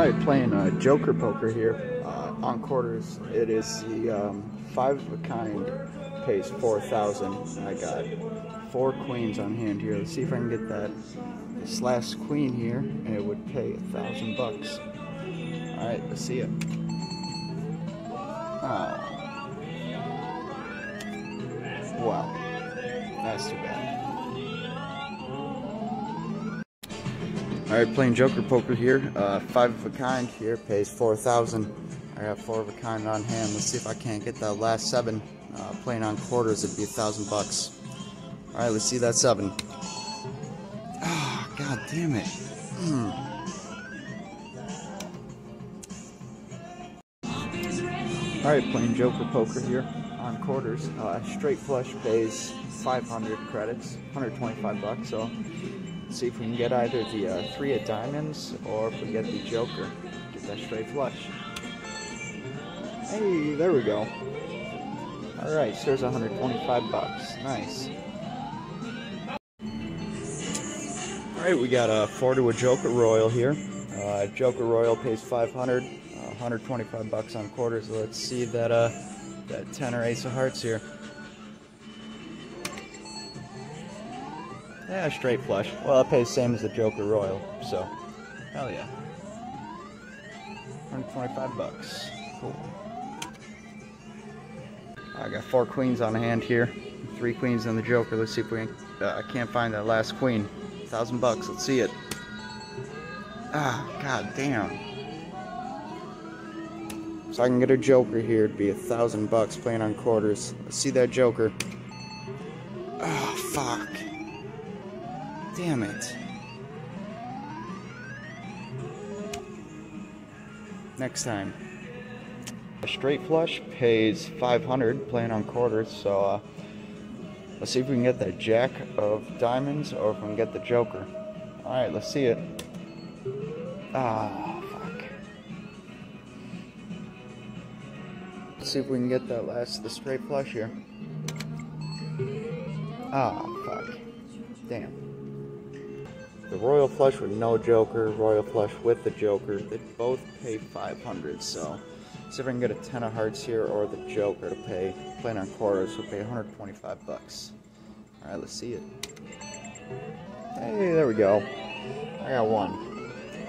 Alright, playing uh, Joker Poker here uh, on quarters. It is the um, five of a kind, pays 4000 I got four queens on hand here. Let's see if I can get that this last queen here, and it would pay a thousand bucks. Alright, let's see it. Oh. Wow. That's too bad. Alright, playing Joker Poker here. Uh, five of a kind here, pays 4000 I got four of a kind on hand. Let's see if I can't get that last seven. Uh, playing on quarters, it'd be a thousand bucks. Alright, let's see that seven. Ah, oh, god damn it. Hmm. Alright, playing Joker Poker here on quarters. Uh, straight flush pays 500 credits, 125 bucks, so see if we can get either the uh, three of diamonds or if we get the joker. Get that straight flush. Hey, there we go. Alright, so there's 125 bucks. Nice. Alright, we got a four to a Joker Royal here. Uh, Joker Royal pays 500, uh, 125 bucks on quarters. Let's see that uh, that 10 or ace of hearts here. Yeah, straight flush. Well, it pays the same as the Joker Royal, so hell yeah. 125 bucks. Cool. I got four queens on hand here. Three queens and the Joker. Let's see if we uh, I can't find that last queen. Thousand bucks. Let's see it. Ah, god damn. So I can get a Joker here. It'd be a thousand bucks playing on quarters. Let's see that Joker. Oh, fuck. Damn it. Next time. A straight flush pays 500 playing on quarters, so uh, let's see if we can get that jack of diamonds or if we can get the joker. Alright, let's see it. Ah, fuck. Let's see if we can get that last, the straight flush here. Ah, fuck. Damn. The Royal Flush with no Joker, Royal Flush with the Joker, they both pay 500, so see if I can get a 10 of hearts here or the Joker to pay, playing on quarters will pay 125 bucks. Alright, let's see it. Hey, there we go. I got one.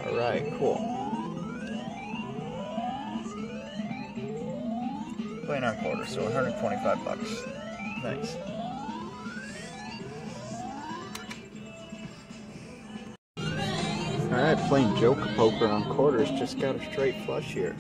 Alright, cool. Playing on quarters, so 125 bucks. Nice. Alright, playing Joker Poker on quarters, just got a straight flush here.